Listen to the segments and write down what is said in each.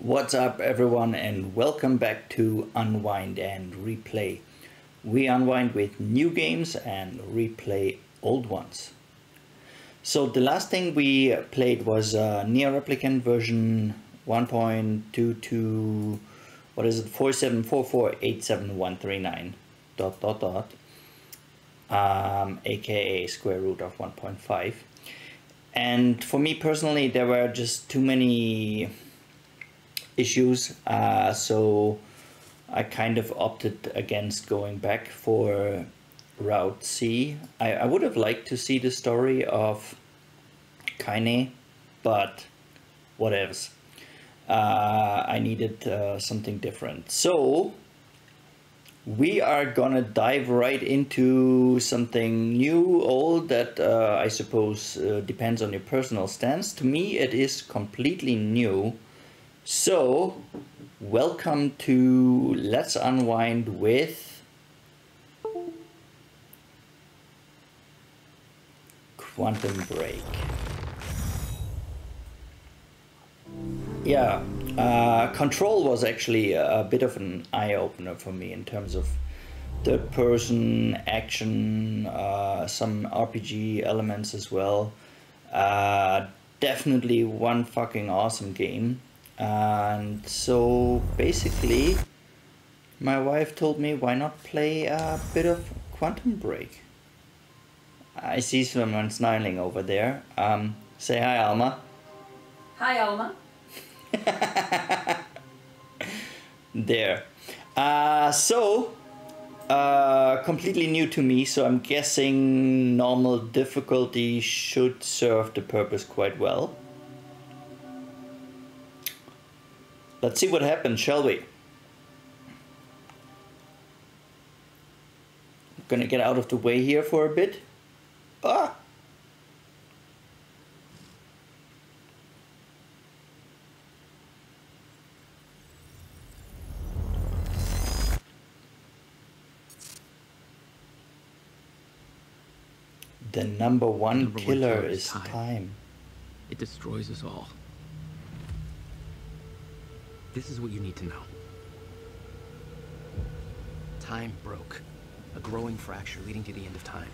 What's up, everyone, and welcome back to Unwind and Replay. We unwind with new games and replay old ones. So, the last thing we played was uh, Nier Replicant version 1.22, what is it, 474487139 dot dot dot, um, aka square root of 1.5. And for me personally, there were just too many issues. Uh, so I kind of opted against going back for Route C. I, I would have liked to see the story of Kaine, but whatevs. Uh, I needed uh, something different. So we are gonna dive right into something new, old, that uh, I suppose uh, depends on your personal stance. To me, it is completely new so, welcome to Let's Unwind with Quantum Break. Yeah, uh, Control was actually a, bit of an eye opener for me in terms of third person action, uh, some RPG elements as well. Uh, definitely one fucking awesome game and so basically my wife told me why not play a bit of quantum break? I see someone smiling over there. Um, say hi alma. Hi alma. There. Uh, so uh, completely new to me so i'm guessing normal difficulty should serve the purpose quite well Let's see what happens, shall we? I'm gonna get out of the way here for a bit. Ah! The number one number killer one is time. time. It destroys us all. This is what you need to know. Time broke. A growing fracture leading to the end of time.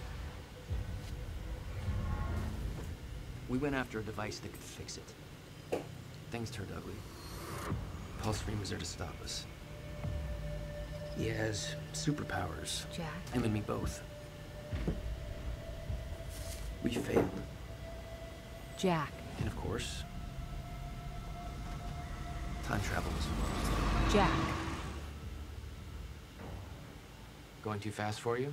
We went after a device that could fix it. Things turned ugly. Paul Serene was there to stop us. He has superpowers. Jack. Him and me both. We failed. Jack. And of course, time travel was involved. Jack. Going too fast for you?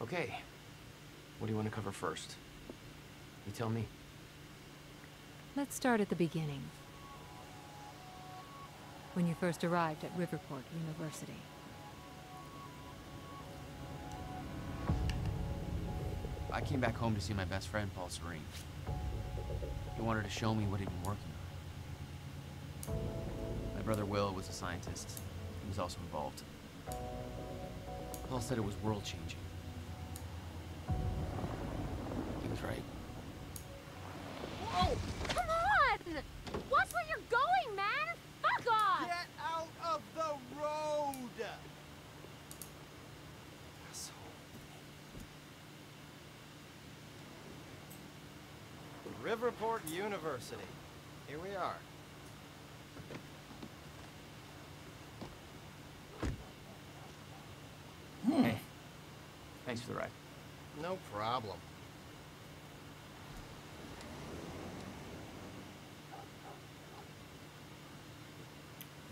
Okay. What do you want to cover first? You tell me. Let's start at the beginning. When you first arrived at Riverport University. I came back home to see my best friend, Paul Serene. He wanted to show me what he'd been working on. My brother Will was a scientist. He was also involved. Paul said it was world-changing. He was right. Whoa! Come on! Watch where you're going, man! Fuck off! Get out of the road! Asshole. Riverport University. Here we are. Hmm. Hey. Thanks for the ride. No problem.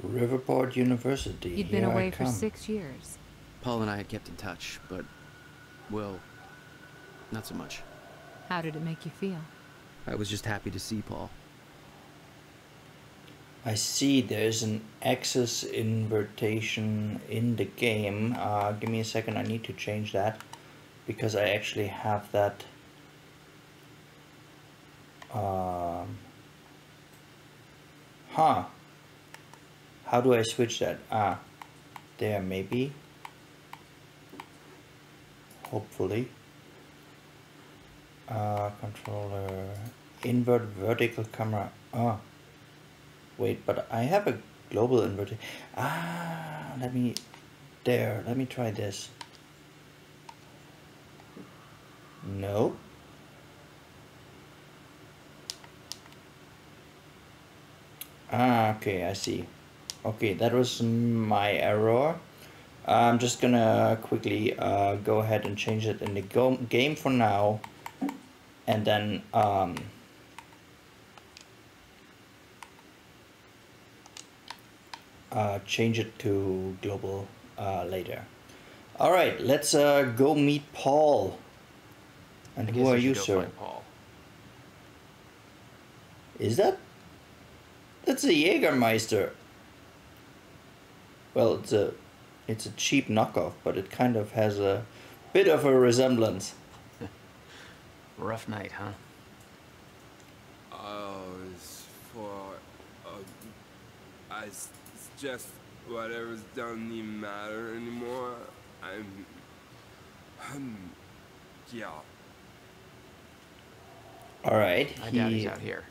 Riverport University. You'd been here I away for come. six years. Paul and I had kept in touch, but, well, not so much. How did it make you feel? I was just happy to see Paul. I see there's an axis invertation in the game. Uh, give me a second, I need to change that because I actually have that. Um, huh. How do I switch that? Ah, there maybe. Hopefully. Uh, controller invert vertical camera. Oh. Wait, but I have a global invert. Ah, let me, there, let me try this. No. Ah, okay, I see. Okay, that was my error. I'm just gonna quickly uh, go ahead and change it in the go game for now and then um, uh, change it to global uh, later. All right, let's uh, go meet Paul. And who are you, sir? Paul. Is that? That's a Jägermeister. Well, it's a, it's a cheap knockoff, but it kind of has a bit of a resemblance. Rough night, huh? Oh, it's for. Uh, I s- it's just whatever's doesn't even matter anymore. I'm. Um, yeah. All right, I doubt he's he out here.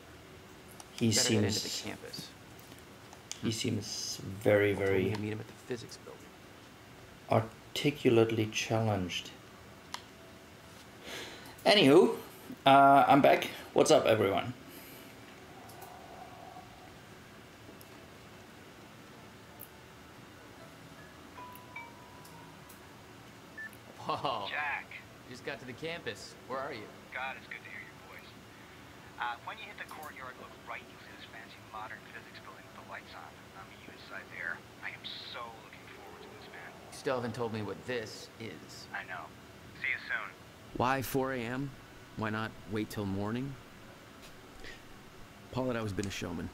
he Better get into the campus. he seems very Told me very to meet him at the physics building. articulately challenged. Anywho, uh, I'm back. What's up, everyone? Got to the campus. Where are you? God, it's good to hear your voice. Uh, when you hit the courtyard, look right, you'll see this fancy modern physics building with the lights on. I'll meet you inside there. I am so looking forward to this, man. You still haven't told me what this is. I know. See you soon. Why 4 a.m.? Why not wait till morning? Paul had always been a showman.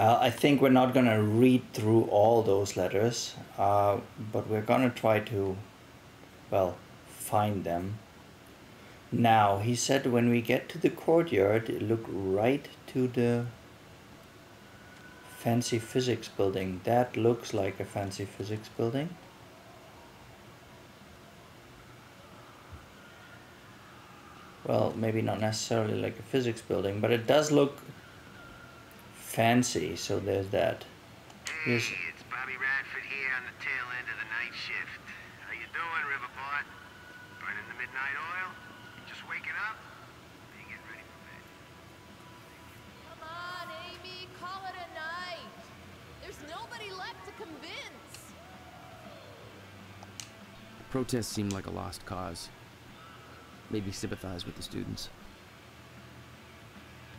Uh, I think we're not gonna read through all those letters, uh, but we're gonna try to, well, find them. Now, he said when we get to the courtyard, look right to the fancy physics building. That looks like a fancy physics building. Well, maybe not necessarily like a physics building, but it does look fancy, so there's that. Here's, Hey, it's Bobby Radford here on the tail end of the night shift. How you doing, Riverport? Burning the midnight oil? Just waking up? Are you getting ready for bed? Come on, Amy, call it a night. There's nobody left to convince. Protests seemed like a lost cause. Maybe sympathize with the students.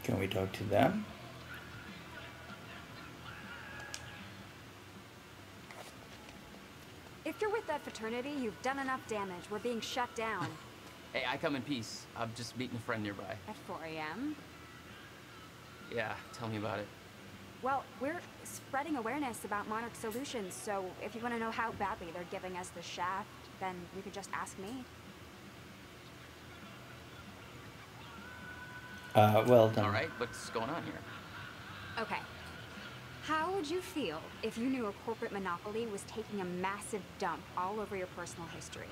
can we talk to them? That fraternity, you've done enough damage. We're being shut down. Hey, I come in peace. I'm just meeting a friend nearby. At 4 a.m.? Yeah, tell me about it. Well, we're spreading awareness about Monarch Solutions, so if you want to know how badly they're giving us the shaft, then you could just ask me. Uh, well then. All right, what's going on here? Okay. How would you feel if you knew a corporate monopoly was taking a massive dump all over your personal history?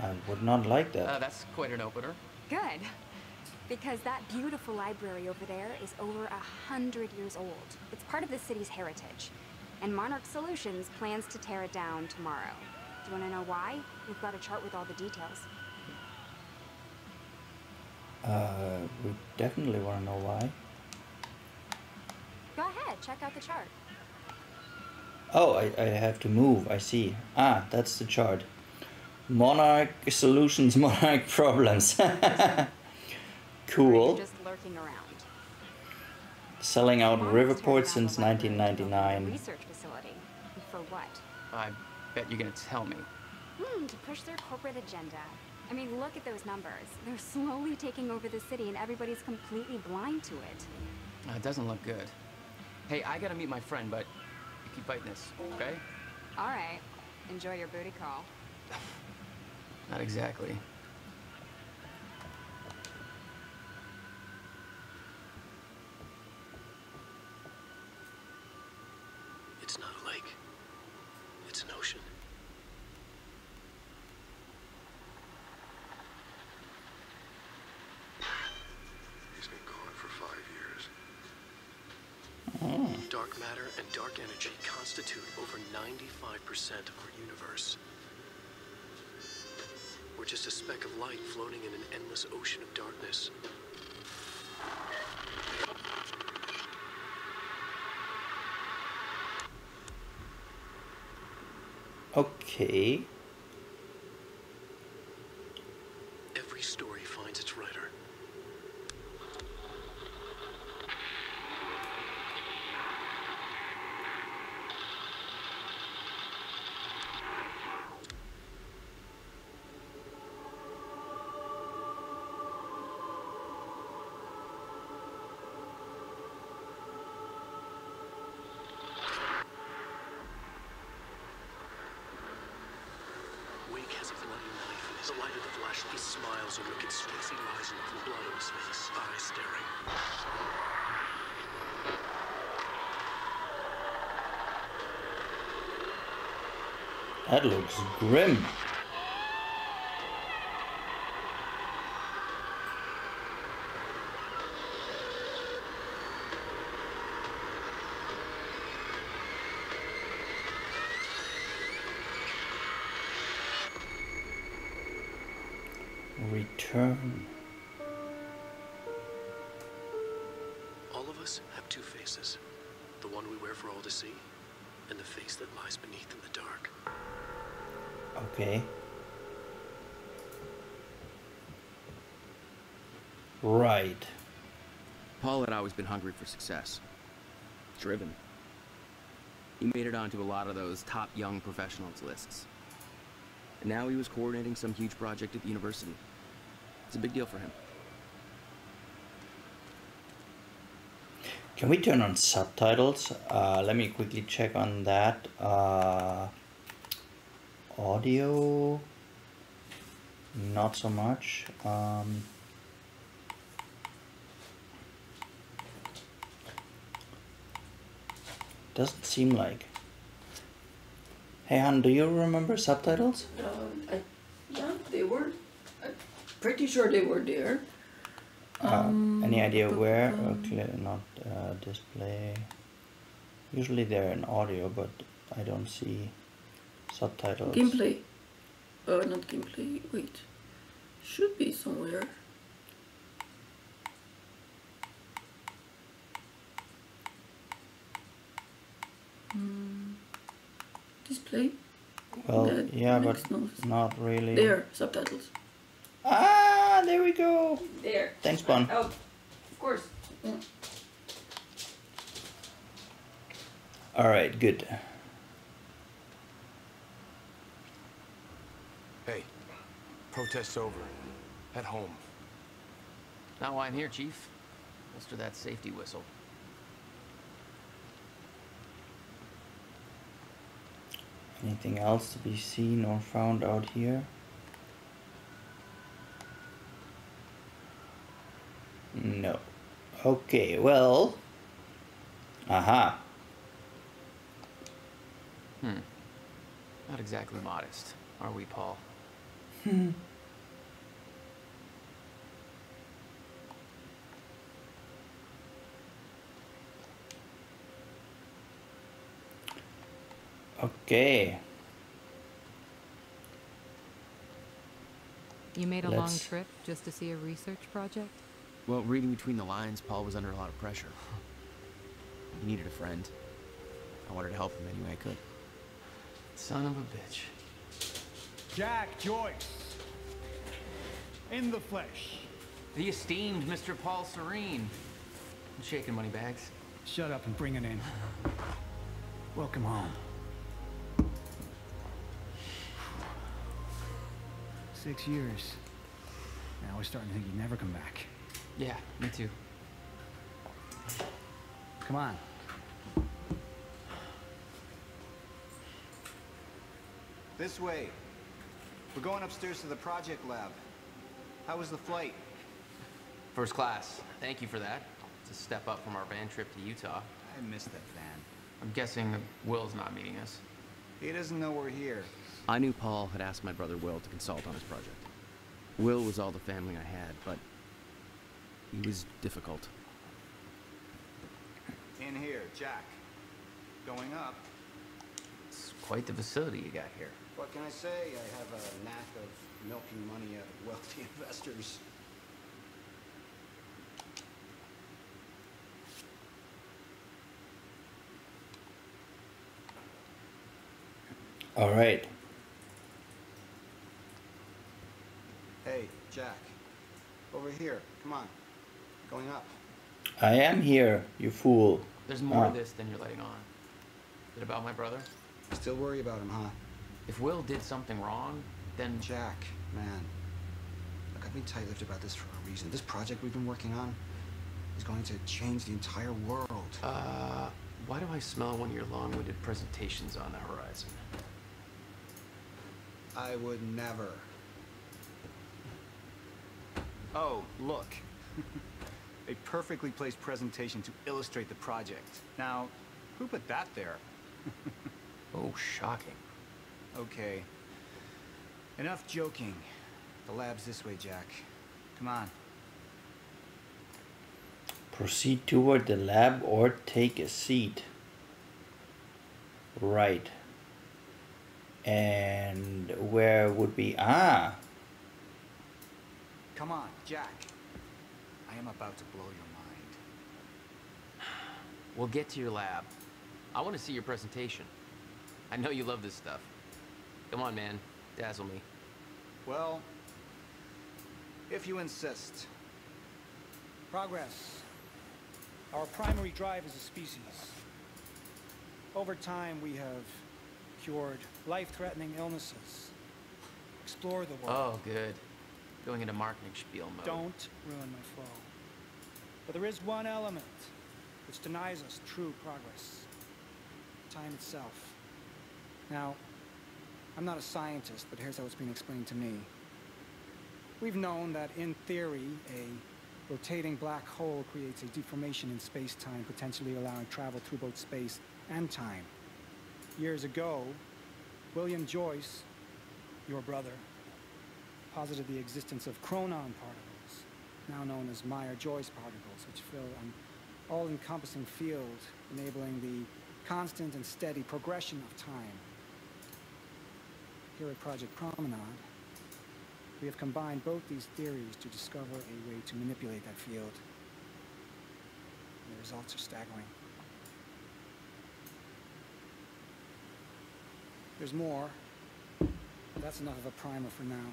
I would not like that. Uh, that's quite an opener. Good. Because that beautiful library over there is over a hundred years old. It's part of the city's heritage. And Monarch Solutions plans to tear it down tomorrow. Do you want to know why? We've got a chart with all the details. Uh, we definitely want to know why. Go ahead, check out the chart. Oh, I, I have to move. I see. Ah, that's the chart. Monarch solutions, monarch problems. Cool. just lurking around? Selling out Riverport since the library to build a 1999. Research facility. For what? I bet you're gonna tell me. Hmm, to push their corporate agenda. I mean, look at those numbers. They're slowly taking over the city, and everybody's completely blind to it. Uh, it doesn't look good. Hey, I gotta meet my friend, but you keep fighting this, okay? All right. Enjoy your booty call. Not exactly. It's not a lake. It's an ocean. Dark matter and dark energy constitute over 95% of our universe. We're just a speck of light floating in an endless ocean of darkness. Okay. Every story finds its writer. Wake has a bloody knife in his the light of the flashlight. He smiles a wicked face. He lies in the blood on his face, eyes staring. That looks grim. Return. All of us have two faces. The one we wear for all to see, and the face that lies beneath in the dark. Okay. Right. Paul had always been hungry for success. Driven. He made it onto a lot of those top young professionals lists. And now he was coordinating some huge project at the university. It's a big deal for him. Can we turn on subtitles? Uh, let me quickly check on that. Uh, audio, not so much. Um, doesn't seem like. Hey Han, do you remember subtitles? Um, I, yeah, they were. I'm pretty sure they were there. Uh, any idea where? um, okay, not uh, display. Usually they're in audio, but I don't see subtitles. Gameplay. Uh, not gameplay. Wait. Should be somewhere. Hmm. Display. Well, That yeah, but no not really. There, subtitles. Ah, there we go. There. Thanks, Bon. Oh, of course. Mm. All right, good. Protest's over. At home. Not why I'm here, Chief. Holster that safety whistle. Anything else to be seen or found out here? No. Okay, well. Aha. Hmm. Not exactly modest, are we, Paul? Hmm. Okay. You made a long Let's- trip just to see a research project? Well, reading between the lines, Paul was under a lot of pressure. He needed a friend. I wanted to help him any way I could. Son of a bitch. Jack Joyce. In the flesh. The esteemed Mr. Paul Serene. I'm shaking money bags. Shut up and bring it in. Welcome home. Six years. Now we're starting to think you'd never come back. Yeah, me too. Come on. This way. We're going upstairs to the project lab. How was the flight? First class. Thank you for that. It's a step up from our van trip to Utah. I missed that van. I'm guessing that Will's not meeting us. He doesn't know we're here. I knew Paul had asked my brother Will to consult on his project. Will was all the family I had, but he was difficult. In here, Jack. Going up. It's quite the facility you got here. What can I say? I have a knack of milking money out of wealthy investors. All right. Hey, Jack. Over here. Come on. Going up. I am here, you fool. There's more Ah. to this than you're letting on. Is it about my brother? Still worry about him, huh? If Will did something wrong, then Jack, man. Look, I've been tight-lipped about this for a reason. This project we've been working on is going to change the entire world. Uh, why do I smell one of your long-winded presentations on the horizon? I would never. Oh, look. A perfectly placed presentation to illustrate the project. Now, who put that there? oh, shocking. Okay. Enough joking. The lab's this way, Jack. Come on. Proceed toward the lab or take a seat. Right. And where would be ah? Come on, Jack. I am about to blow your mind. We'll get to your lab. I want to see your presentation. I know you love this stuff. Come on, man. Dazzle me. Well, if you insist. Progress. Our primary drive as a species. Over time, we have cured life-threatening illnesses. Explore the world. Oh, good. Going into marketing spiel mode. Don't ruin my flow. But there is one element which denies us true progress. Time itself. Now, I'm not a scientist, but here's how it's been explained to me. We've known that, in theory, a rotating black hole creates a deformation in space-time, potentially allowing travel through both space and time. Years ago, William Joyce, your brother, posited the existence of chronon particles, now known as Meyer-Joyce particles, which fill an all-encompassing field, enabling the constant and steady progression of time. Here at Project Promenade, we have combined both these theories to discover a way to manipulate that field. The results are staggering. There's more, but that's enough of a primer for now.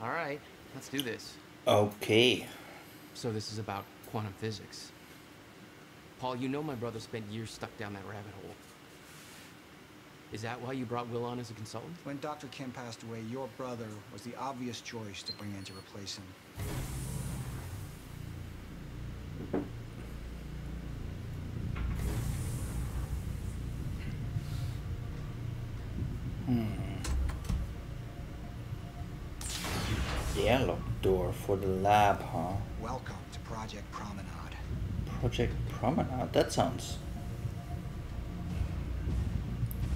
All right, let's do this. Okay. So this is about quantum physics. Paul, you know my brother spent years stuck down that rabbit hole. Is that why you brought Will on as a consultant? When Dr. Kim passed away, your brother was the obvious choice to bring in to replace him. Hmm. The airlock door for the lab, huh? Welcome to Project Promenade. Project Promenade. That sounds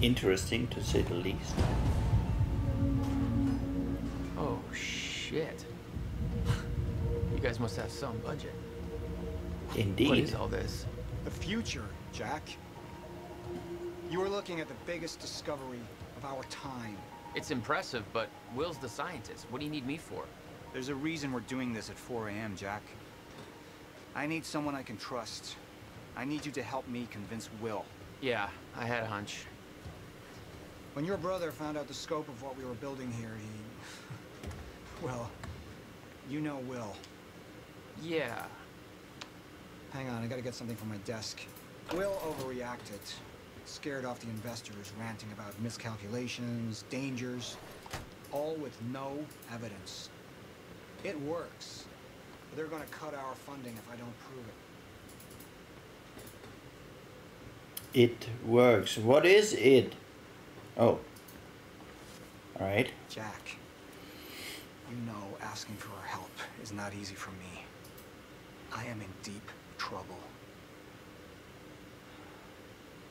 interesting to say the least. Oh, shit. You guys must have some budget. Indeed. What is all this? The future, Jack. You are looking at the biggest discovery of our time. It's impressive, but Will's the scientist. What do you need me for? There's a reason we're doing this at 4 a.m., Jack. I need someone I can trust. I need you to help me convince Will. Yeah, I had a hunch. When your brother found out the scope of what we were building here, he... Well, you know Will. Yeah. Hang on, I gotta get something from my desk. Will overreacted. Scared off the investors, ranting about miscalculations, dangers, all with no evidence. It works, but they're gonna cut our funding if I don't prove it. It works. What is it? Oh. Alright. Jack, you know asking for our help is not easy for me. I am in deep trouble.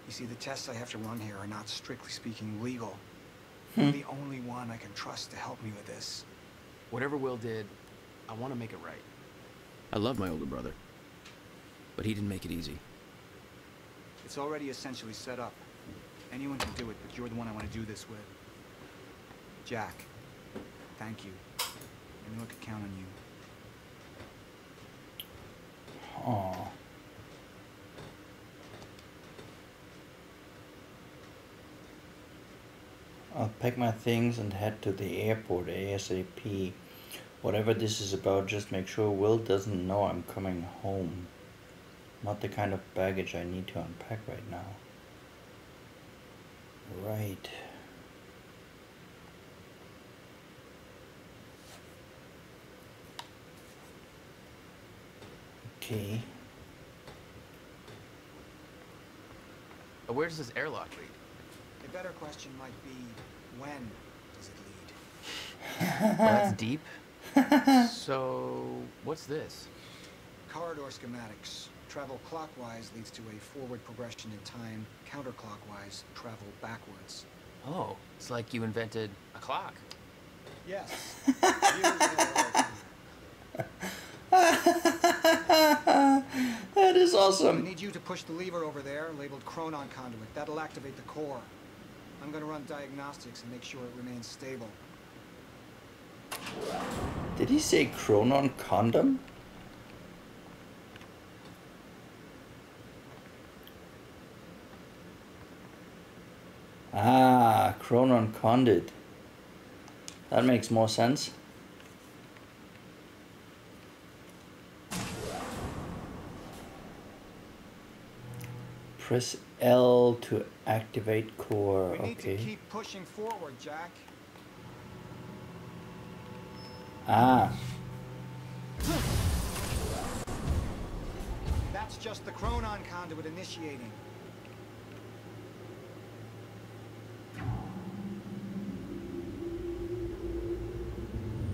You see, the tests I have to run here are not strictly speaking legal. Hmm. You're the only one I can trust to help me with this. Whatever Will did, I want to make it right. I love my older brother. But he didn't make it easy. It's already essentially set up. Anyone can do it, but you're the one I want to do this with. Jack, thank you. I knew I could count on you. Aw. I'll pack my things and head to the airport ASAP. Whatever this is about, just make sure Will doesn't know I'm coming home. Not the kind of baggage I need to unpack right now. Right. Okay. Uh, Where does this airlock lead? A better question might be, when does it lead? Well, that's deep. so, what's this? Corridor schematics. Travel clockwise leads to a forward progression in time. Counterclockwise, travel backwards. Oh, it's like you invented a clock. Yes. that is awesome. I need you to push the lever over there, labeled Chronon conduit. That'll activate the core. I'm gonna run diagnostics and make sure it remains stable. Did he say Chronon condom? Ah, Chronon conduit. That makes more sense. Press L to activate core. We need to keep pushing forward, Jack. Ah, That's just the Chronon conduit initiating.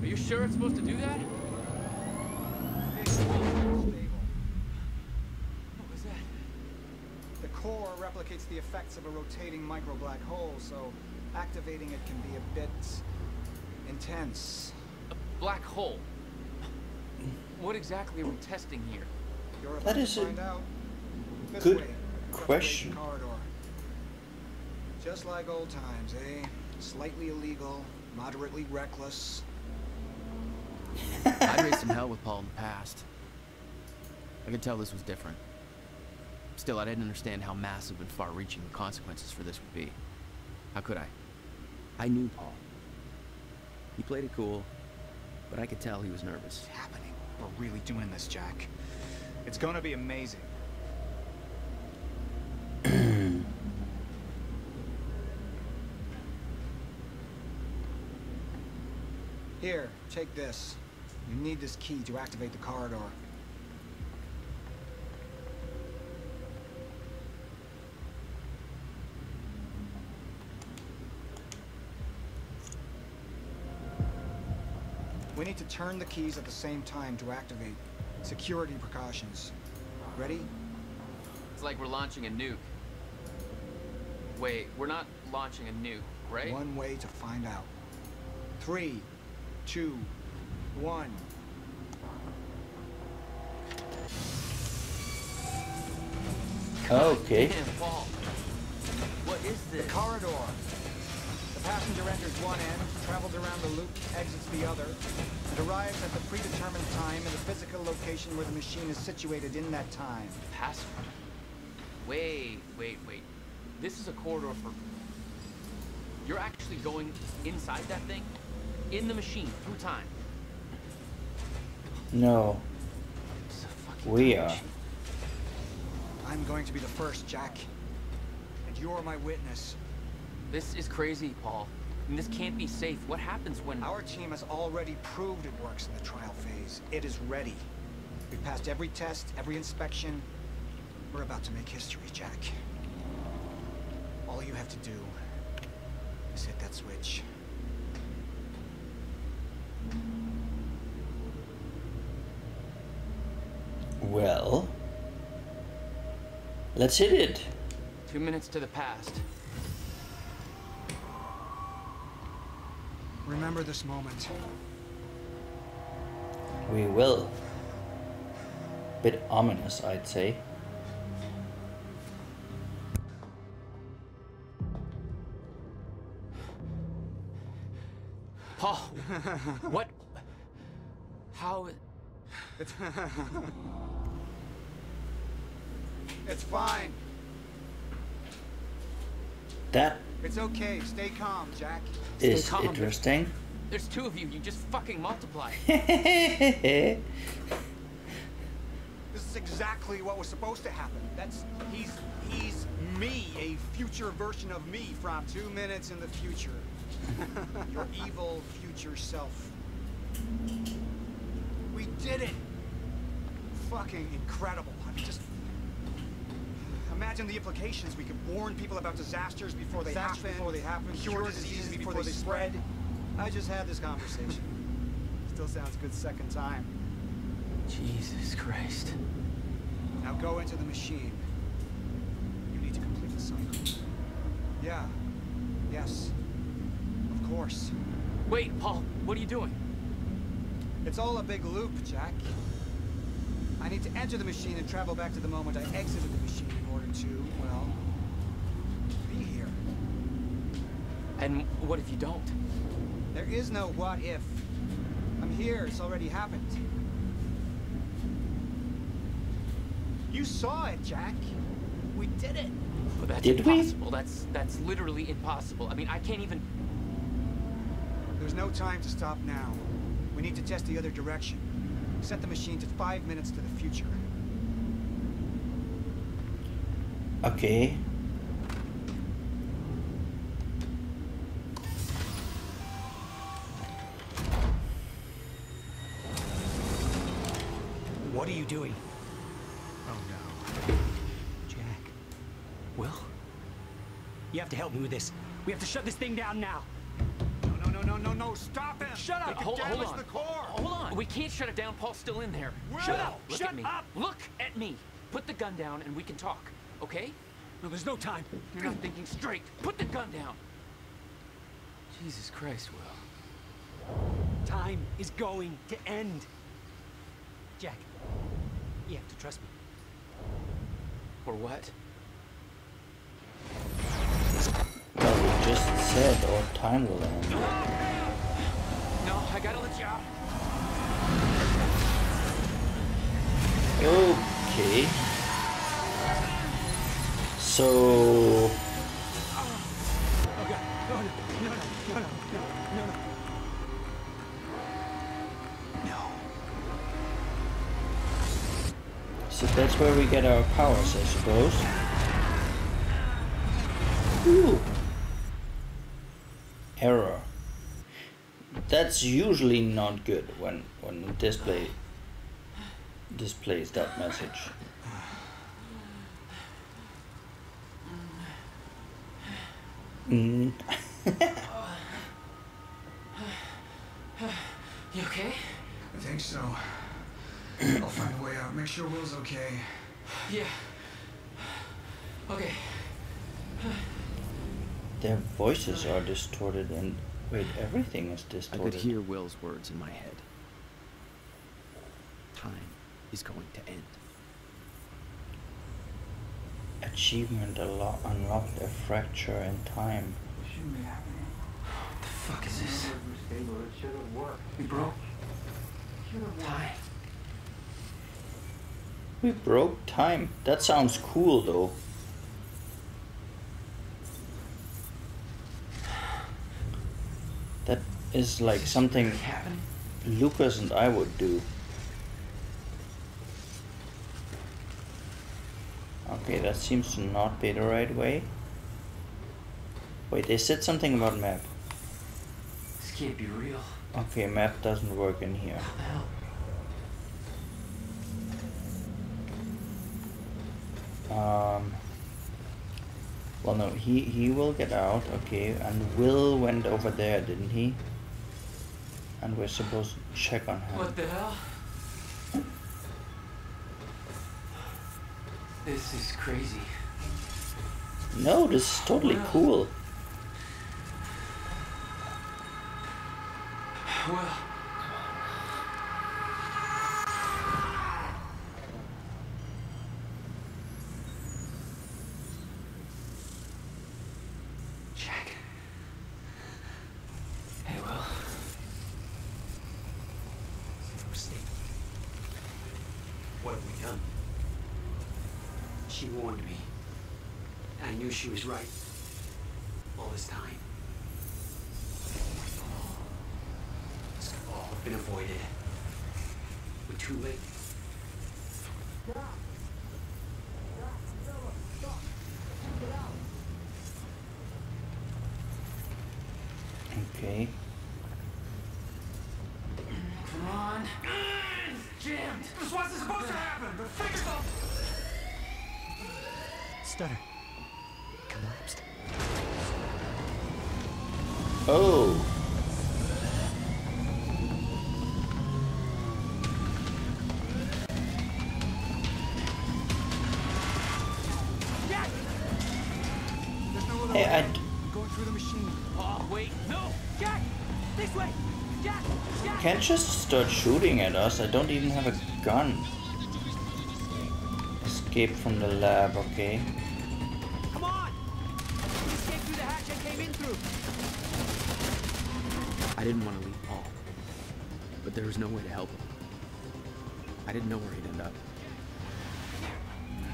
Are you sure it's supposed to do that? What was that? The core replicates the effects of a rotating micro black hole, so activating it can be a bit intense. A black hole. What exactly are we testing here? You're about That to is a find out. This good way, question. Corridor. Just like old times, eh? Slightly illegal, moderately reckless. I raised some hell with Paul in the past. I could tell this was different. Still, I didn't understand how massive and far-reaching the consequences for this would be. How could I? I knew Paul. He played it cool, but I could tell he was nervous. It's happening. We're really doing this, Jack. It's gonna be amazing. Here, take this. You need this key to activate the corridor. We need to turn the keys at the same time to activate. Security precautions. Ready? It's like we're launching a nuke. Wait, we're not launching a nuke, right? One way to find out. Three, two, one. okay. Man, Paul. What is this? The corridor. The passenger enters one end, travels around the loop, exits the other, and arrives at the predetermined time in the physical location where the machine is situated in that time. Password. Wait, wait, wait. This is a corridor for... You're actually going inside that thing? In the machine, through time? No. It's a fucking We are. I'm going to be the first, Jack. And you're my witness. This is crazy, Paul. And this can't be safe. What happens when... Our team has already proved it works in the trial phase. It is ready. We've passed every test, every inspection. We're about to make history, Jack. All you have to do is hit that switch. Well, let's hit it. Two minutes to the past. Remember this moment. We will. bit ominous, I'd say. Paul, what? How? It's, it's fine. That It's okay. Stay calm, Jack. is calm. interesting. There's two of you. You just fucking multiply. This is exactly what was supposed to happen. That's he's he's me, a future version of me from two minutes in the future. Your evil future self. We did it! Fucking incredible. I mean, just imagine the implications. We could warn people about disasters before they Disasters happen. before they happen, Cure diseases before, they spread. I just had this conversation. Still sounds good second time. Jesus Christ. Now go into the machine. You need to complete the cycle. Yeah. Yes. Of course. Wait, Paul, what are you doing? It's all a big loop, Jack. I need to enter the machine and travel back to the moment I exited the machine in order to, well, be here. And what if you don't? There is no what if. I'm here, it's already happened. You saw it, Jack. We did it. Well, that's Did we? impossible. That's that's literally impossible. I mean, I can't even. There's no time to stop now. We need to test the other direction. Set the machine to five minutes to the future. Okay. What are you doing? Oh no. Jack. Will? You have to help me with this. We have to shut this thing down now. No, no, no, no, no, no, stop him! Shut up! Wait, hold, hold damage on. the core! Hold on. We can't shut it down. Paul's still in there. Shut up! Look Shut at me. up! Look at me. Put the gun down and we can talk. Okay? No, there's no time. You're not thinking straight. Put the gun down. Jesus Christ, Will. Time is going to end. Jack, you have to trust me. Or what? Well, we just said our time will end. No, I gotta let you out. Okay. So. So that's where we get our powers, I suppose. Ooh. Error. That's usually not good when when display displays that message. Mm. You okay? I think so. I'll find a way out. Make sure Will's okay. Yeah. Okay. Their voices are distorted and wait, everything is distorted. I could hear Will's words in my head. Time is going to end. Achievement unlo- unlocked a fracture in time. What the fuck is this? We broke. Time. We broke time. That sounds cool though. That is like something Lucas and I would do. Okay, that seems to not be the right way. Wait, they said something about map. This can't be real. Okay, map doesn't work in here. The hell? Um. Well, no, he he will get out. Okay, and Will went over there, didn't he? And we're supposed to check on him. What the hell? This is crazy. No, this is totally Will. cool. Will. She warned me. I knew she was right. All this time. It's all been avoided. We're too late. Okay. Jammed. What's supposed to happen? The fingers off. Stutter. Collapsed. Oh. Can't just start shooting at us. I don't even have a gun. Escape from the lab, okay. Come on! We escaped through the hatch I came in through. I didn't want to leave Paul, but there was no way to help him. I didn't know where he'd end up.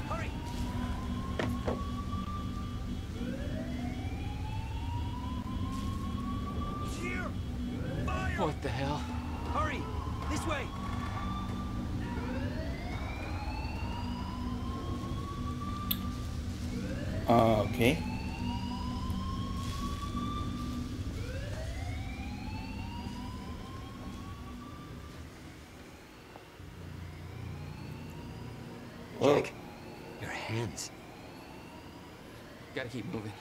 Hurry! Here! Fire! What the hell? Hurry! This way! Uh, okay. Whoa. Jack, your hands. Gotta keep moving.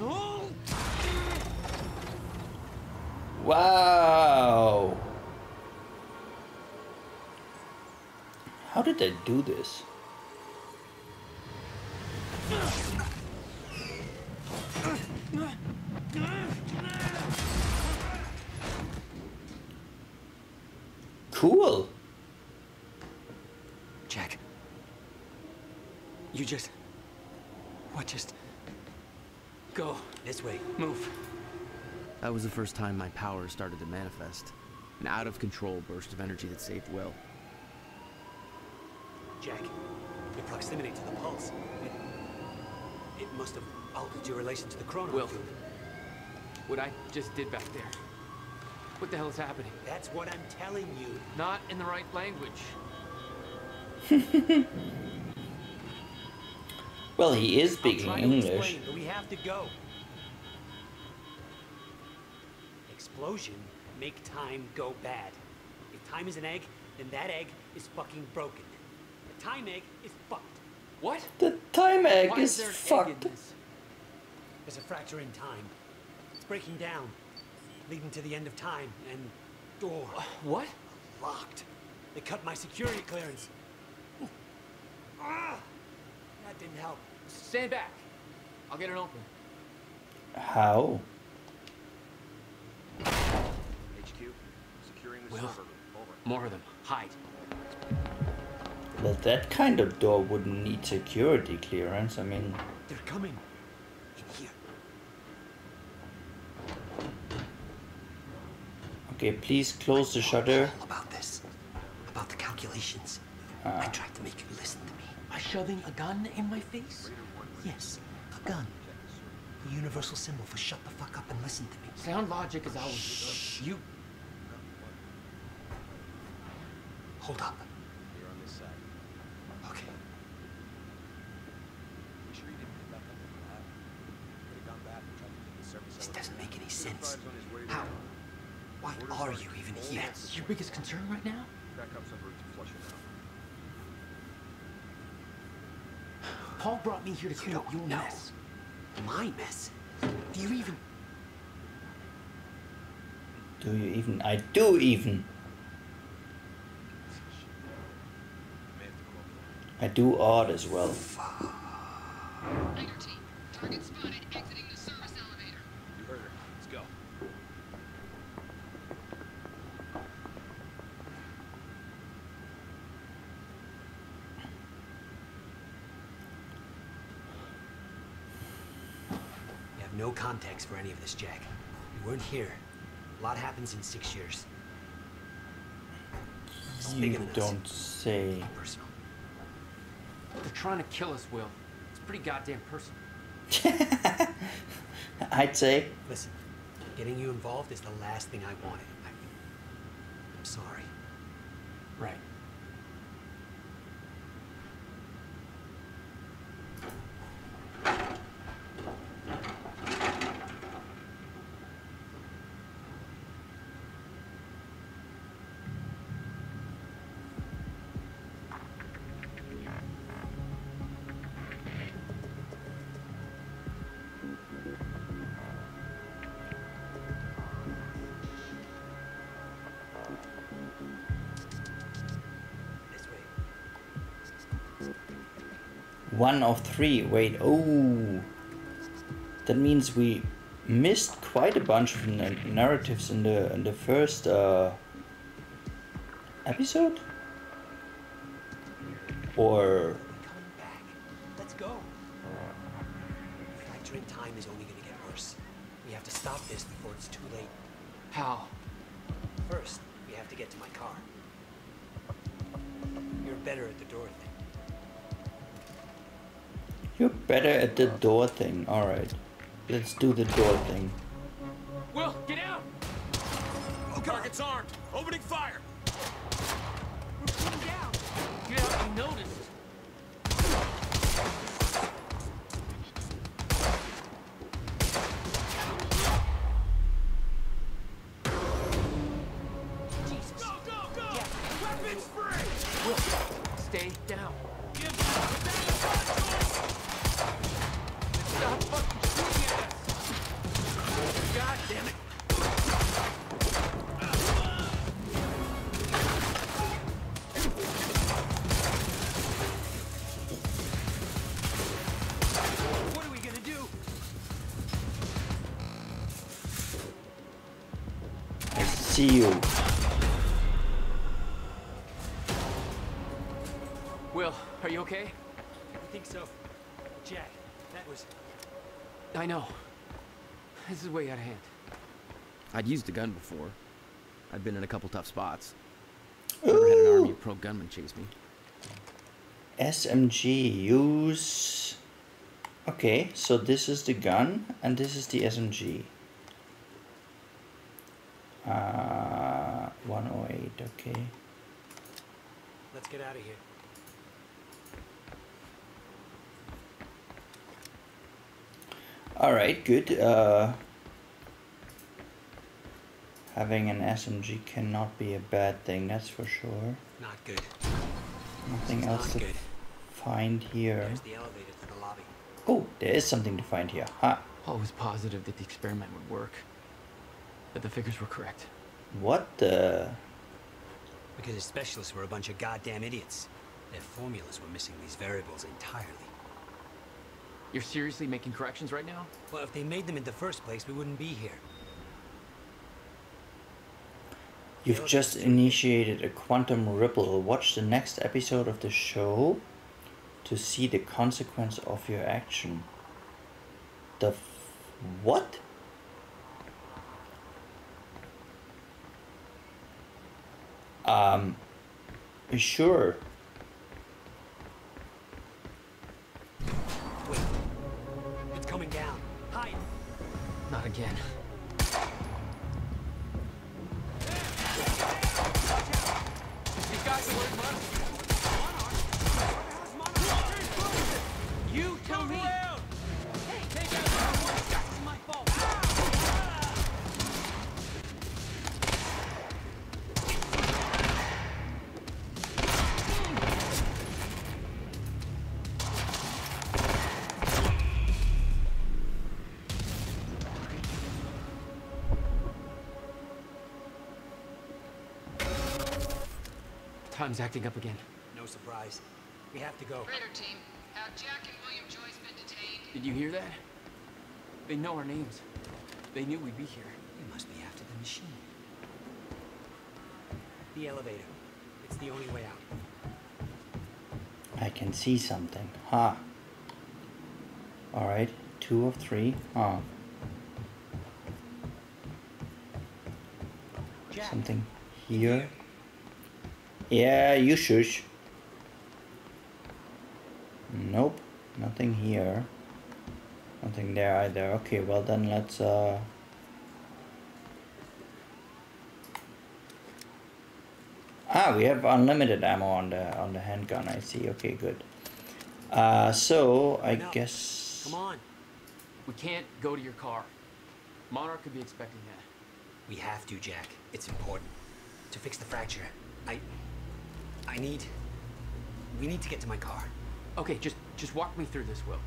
No! Wow. How did they do this? Cool. Jack. You just... What just... Go. This way. Move. That was the first time my power started to manifest. An out of control burst of energy that saved Will. Jack, your proximity to the pulse. It, it must have altered your relation to the chronon. Will. What I just did back there. What the hell is happening? That's what I'm telling you. Not in the right language. Well, he is speaking Try to English. explain, but we have to go. Explosion make time go bad. If time is an egg, then that egg is fucking broken. A time egg is fucked. What? The time egg Why is is there an egg fucked. There's a fracture in time. It's breaking down, leading to the end of time, and door. What? Locked. They cut my security clearance. Ah! That didn't help. Stand back. I'll get it open. How? HQ, securing the Will. server. Over. More of them. Hide. Well, that kind of door wouldn't need security clearance. I mean, They're coming. In here. okay, please close the shutter. All about this. About the calculations. Ah. I tried to make you listen to me. By shoving a gun in my face? Yes, a gun. The universal symbol for shut the fuck up and listen to me. Sound logic is always you. Hold up. You're on this side. Okay. Make sure you didn't get back up in the lab. Could have gone back and tried to get the service This doesn't make any sense. Five's on his way How? Why are are you even here? That's your biggest concern right now? Backup's en route to Flushing out. Paul brought me here to clean up your mess. My mess? Do you even... Do you even? I do even. I do odd as well. You heard her. Let's go. You have no context for any of this, Jack. You weren't here. A lot happens in six years. This You than don't say. Personal. They're trying to kill us, Will. It's pretty goddamn personal. I'd say. Listen, getting you involved is the last thing I wanted. I, I'm sorry. Right. One of three. Wait. Oh. That means we missed quite a bunch of na- narratives in the in the first uh, episode. Or the door thing. All right. Let's do the door thing. I'd used a gun before. I've been in a couple tough spots. Never had an army of pro gunmen chase me. SMG use. Okay, so this is the gun and this is the SMG. Uh, 108. Okay. Let's get out of here. All right, good. Uh, having an SMG cannot be a bad thing, that's for sure. Not good. Nothing It's else not to good. find here. The elevator to the lobby. Oh, there is something to find here. Ha! Paul was positive that the experiment would work. That the figures were correct. What the? Because his specialists were a bunch of goddamn idiots. Their formulas were missing these variables entirely. You're seriously making corrections right now? Well, if they made them in the first place, we wouldn't be here. You've just initiated a quantum ripple. Watch the next episode of the show to see the consequence of your action. The what? Um, sure. Wait. It's coming down. Hide. Not again. These guys are Time's acting up again. No surprise. We have to go. Raider team, have Jack and William Joyce been detained? Did you hear that? They know our names. They knew we'd be here. You must be after the machine. The elevator. It's the only way out. I can see something. Ha. Alright, two of three. Huh. Something here. Yeah, you shush. Nope, nothing here. Nothing there either. Okay, well then let's uh Ah, we have unlimited ammo on the on the handgun. I see. Okay, good. Uh, so I guess. Come on. We can't go to your car. Monarch could be expecting that. We have to, Jack. It's important. To fix the fracture, I... I need... We need to get to my car. Okay, just just walk me through this, Will.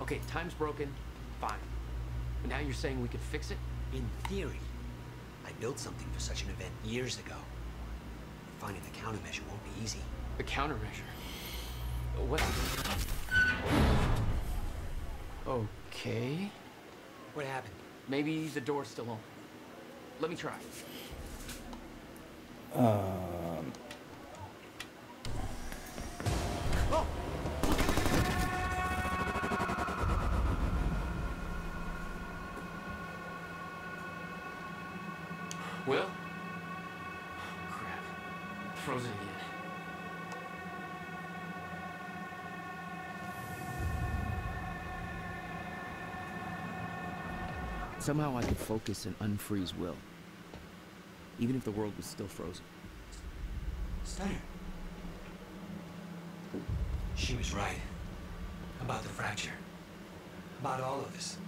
Okay, time's broken. Fine. But now you're saying we could fix it? In theory. I built something for such an event years ago. Finding the countermeasure won't be easy. The countermeasure? What? Okay. What happened? Maybe the door's still open. Let me try. Um. Somehow I could focus and unfreeze Will. Even if the world was still frozen. Stunner. She was right. About the fracture. About all of this.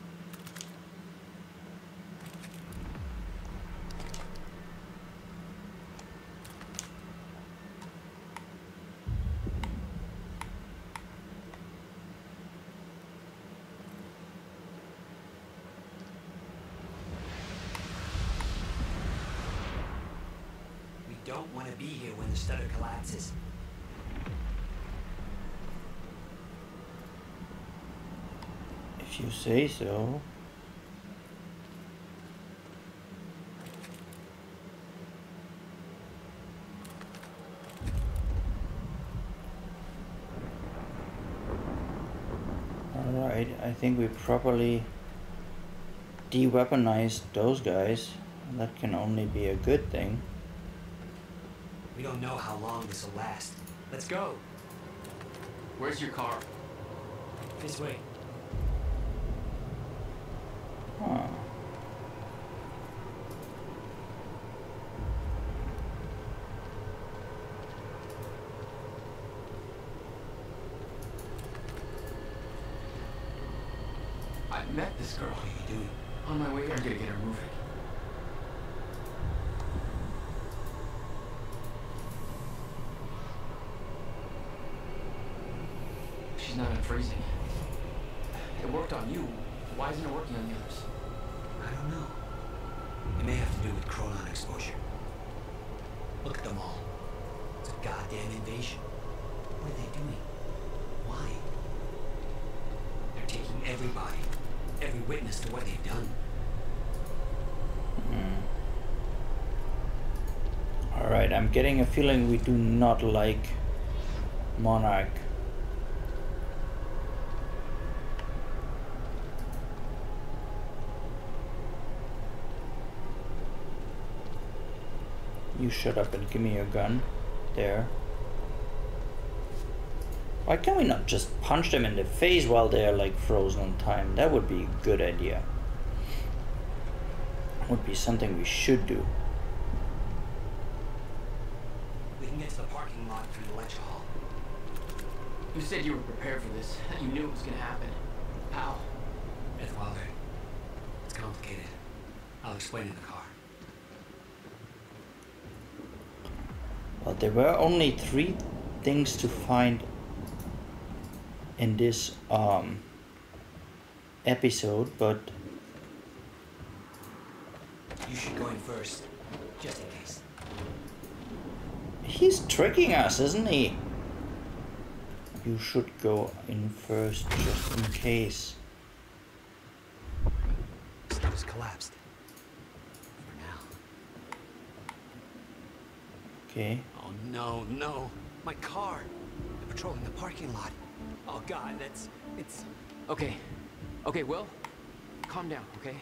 We don't want to be here when the stutter collapses. If you say so. Alright, I think we properly de-weaponized those guys. That can only be a good thing. We don't know how long this will last. Let's go. Where's your car? This way. Huh. I met this girl. What are you doing? On my way here, I'm gonna get her moving. She's not unfreezing. It worked on you. Why isn't it working on the others? I don't know. It may have to do with chronon exposure. Look at them all. It's a goddamn invasion. What are they doing? Why? They're taking everybody, every witness to what they've done. Hmm. Alright, I'm getting a feeling we do not like Monarch. You shut up and give me your gun. There. Why can't we not just punch them in the face while they're like frozen in time? That would be a good idea. Would be something we should do. We can get to the parking lot through the lecture hall. You said you were prepared for this. You knew it was gonna happen. How? Beth Wilder. Eh? It's complicated. I'll explain in the car. Well, there were only three things to find in this um, episode, but You should go in first, just in case. he's tricking us, isn't he? You should go in first, just in case. Stuff collapsed. For now. Okay. Oh no, no. My car. They're patrolling the parking lot. Oh god, that's it's Okay. Okay, Will. Calm down, okay?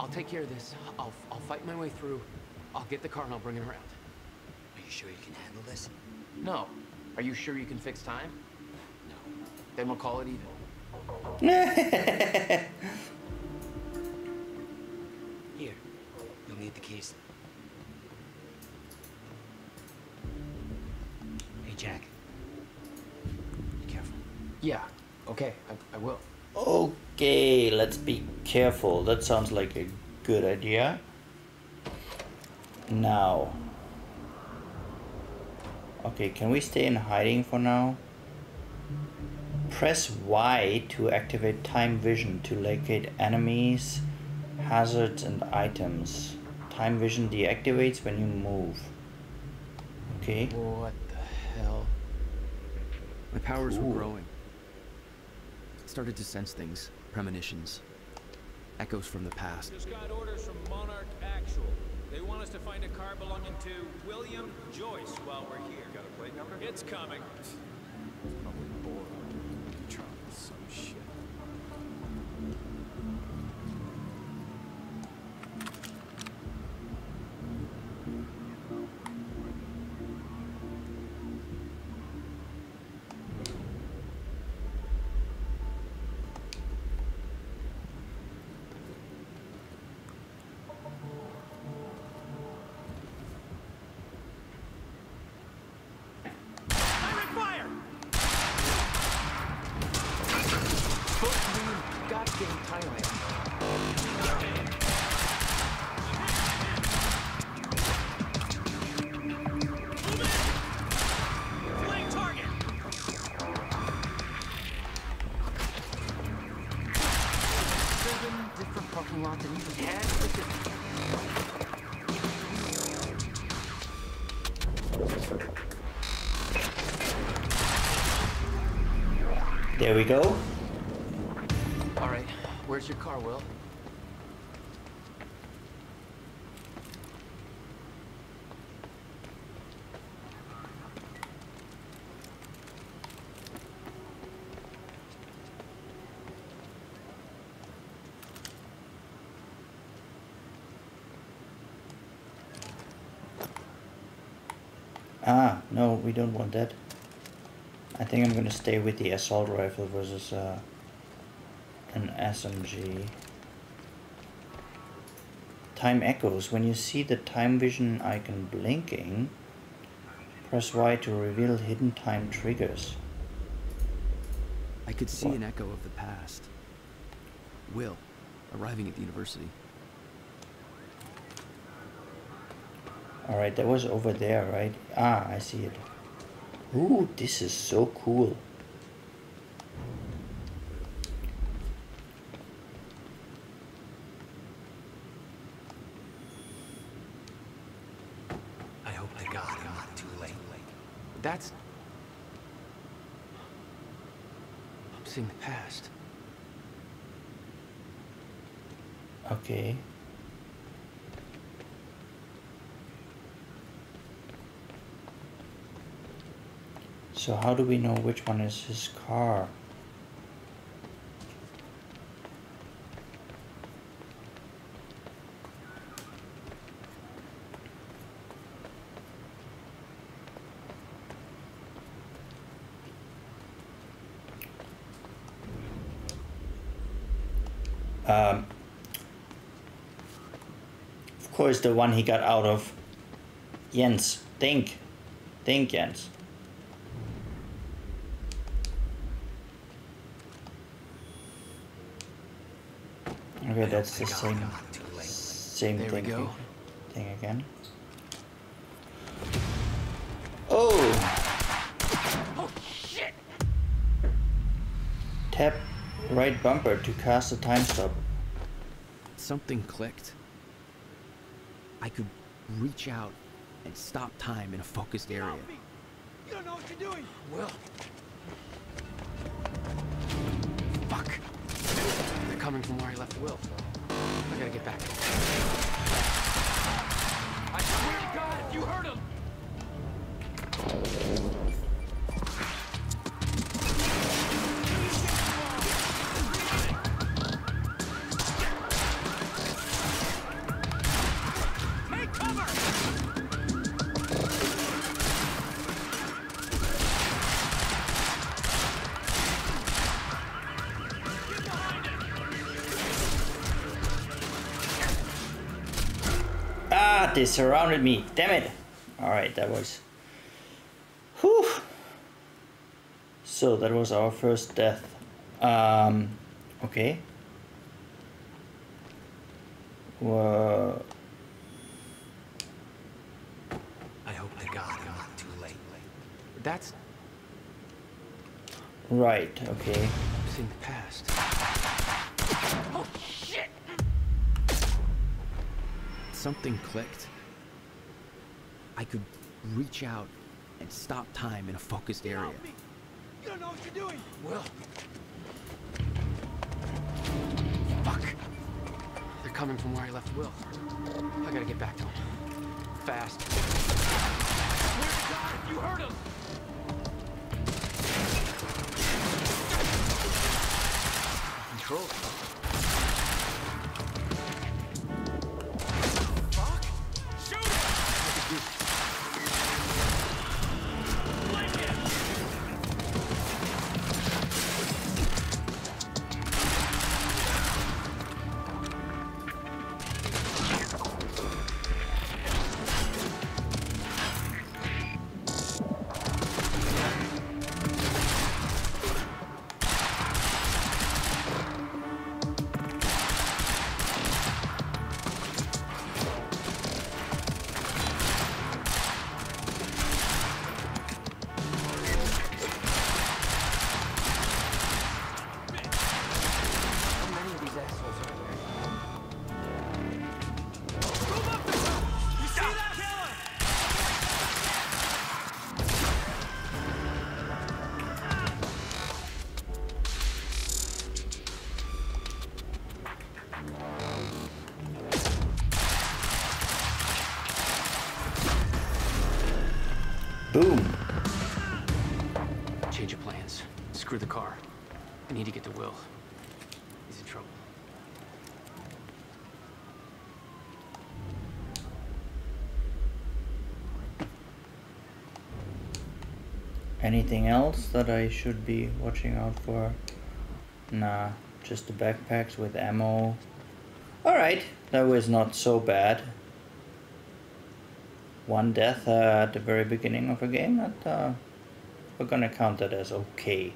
I'll take care of this. I'll, I'll fight my way through. I'll get the car and I'll bring it around. Are you sure you can handle this? No. Are you sure you can fix time? No. Then we'll call it even. Here, you'll need the keys. Jack. Be careful. Yeah. Okay. I, I will. Okay, let's be careful. That sounds like a good idea. Now. Okay, can we stay in hiding for now? Press Y to activate time vision to locate enemies, hazards, and items. Time vision deactivates when you move. Okay. What the hell? My powers Cool. were growing. Started to sense things, premonitions, echoes from the past. Just got orders from Monarch Actual. They want us to find a car belonging to William Joyce while we're here. Got a plate number? It's coming. There we go. All right. Where's your car, Will? Ah, no, we don't want that. I think I'm gonna stay with the assault rifle versus uh, an SMG. Time echoes. When you see the time vision icon blinking, press Y to reveal hidden time triggers. I could see an echo of the past. Will, arriving at the university. Alright, that was over there, right? Ah, I see it. Ooh, this is so cool. I hope to God I'm not too late. That's. I'm seeing the past. Okay. So how do we know which one is his car? Um, of course, the one he got out of Jens. Think. Think, Jens. Okay, that's the same same There we thing. go. Thing again. Oh! Oh, shit! Tap right bumper to cast a time stop. Something clicked. I could reach out and stop time in a focused area. You don't know what you're doing! Will. Fuck. They're coming from where I left Will. I gotta get back. I swear to God, you hurt him! They surrounded me. Damn it. Alright, that was... Whew. So that was our first death. Um, okay. Well, I hope to God I'm not too late. That's right, okay. seeing the past. Oh, shit! Something clicked. I could reach out and stop time in a focused area. You don't know what you're doing. Will. Fuck. They're coming from where I left Will. I gotta get back to him. Fast. Swear to God, you heard him! Control. Screw the car. I need to get to Will. He's in trouble. Anything else that I should be watching out for? Nah, just the backpacks with ammo. Alright, that was not so bad. One death uh, at the very beginning of a game, that, uh, we're gonna count that as okay.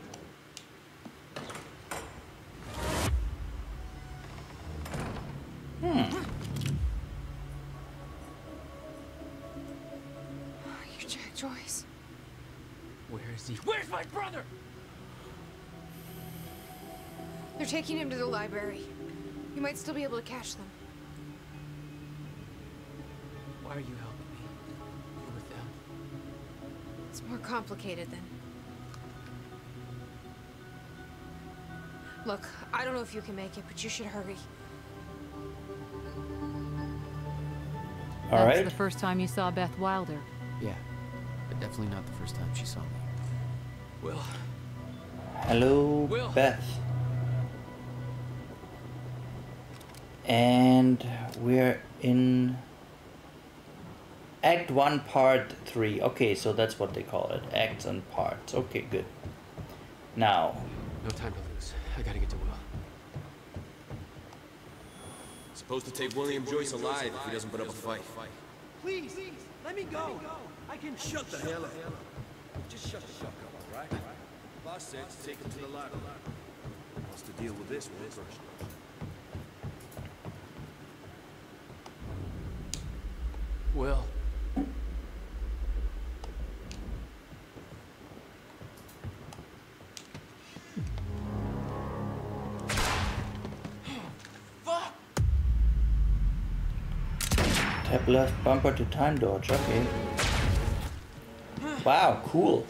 Taking him to the library. You might still be able to catch them. Why are you helping me? You're with them. It's more complicated than. Look, I don't know if you can make it, but you should hurry. That's Alright. the first time you saw Beth Wilder. Yeah, but definitely not the first time she saw me. Will. Hello, Will. Beth. And we're in Act 1, Part 3. Okay, so that's what they call it. Acts and parts. Okay, good. Now, No time to lose. I gotta get to Will. Supposed to take William Joyce alive if he doesn't put up a fight. Please, let me go. I can shut the hell up. Just shut the fuck up, all right? Boss said to take him to the library. Wants to deal with this one first. Will. tap left bumper to time dodge. Okay. Wow, cool.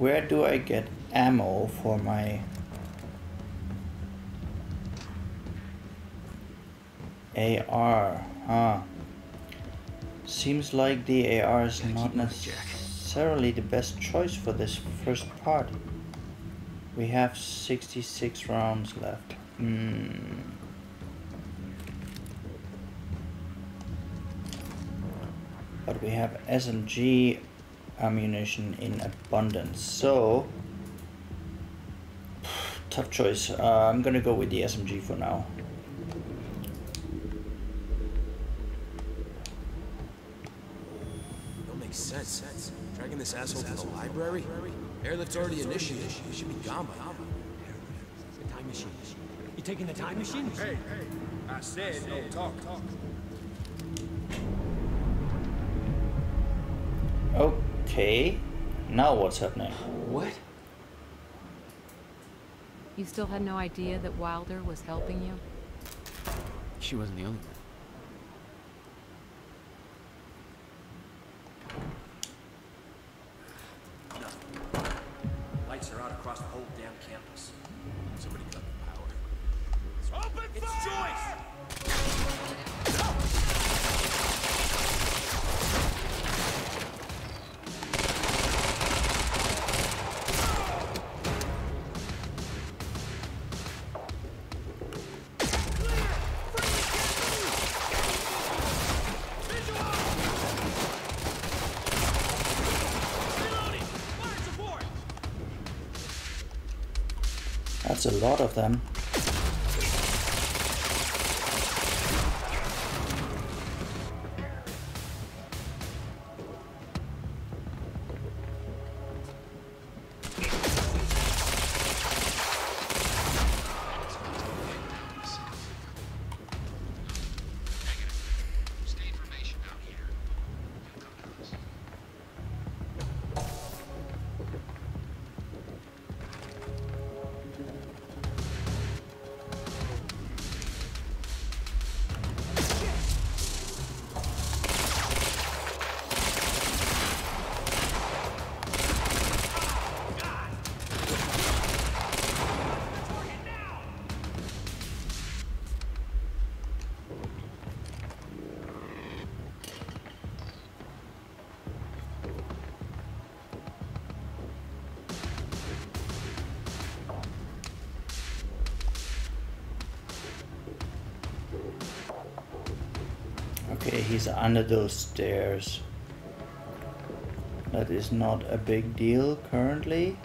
Where do I get ammo for my AR? Huh. Seems like the AR is not necessarily the best choice for this first part. We have 66 rounds left. Hmm. But we have SMG ammunition in abundance. So, tough choice. Uh, I'm gonna go with the SMG for now. Don't make sense. Dragging this asshole to the library? Airlift's already initiated. He should be gone by now. The time machine. You taking the time machine? Hey, hey. I said no talk. talk. Okay. Now what's happening? What? You still had no idea that Wilder was helping you? She wasn't the only one. Lot of them. Under those stairs. That is not a big deal currently.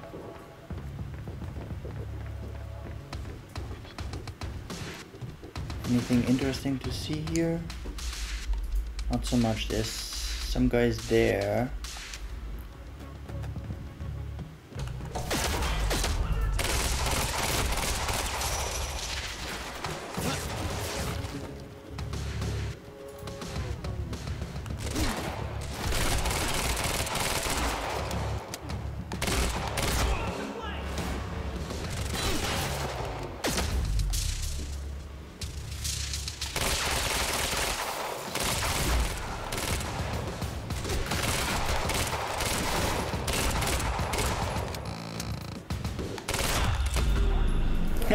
Anything interesting to see here? Not so much. There's some guys there.